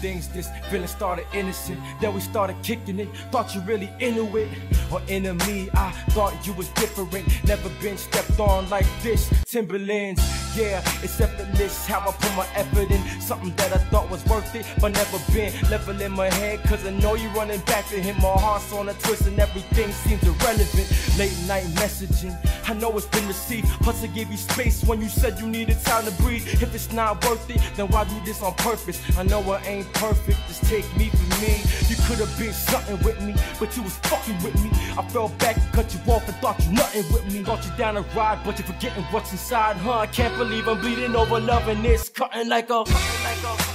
things, this feeling started innocent. Then we started kicking it. Thought you really into it or into me. I thought you was different. Never been stepped on like this. Timberlands, yeah, it's effortless how I put my effort in. Something that I thought was worth it, but never been. Level in my head, cause I know you're running back to him. My heart's on a twist and everything seems irrelevant. Late night messaging, I know it's been received. Plus, I gave you space when you said you needed time to breathe. If it's not worth it, then why do this on purpose? I know I ain't perfect, just take me for me. You could have been something with me, but you was fucking with me. I fell back, cut you off, and thought you nothing with me. Thought you down the ride, but you're forgetting what's inside, huh? I can't I'm bleeding over loving this, cutting like a. Cutting like a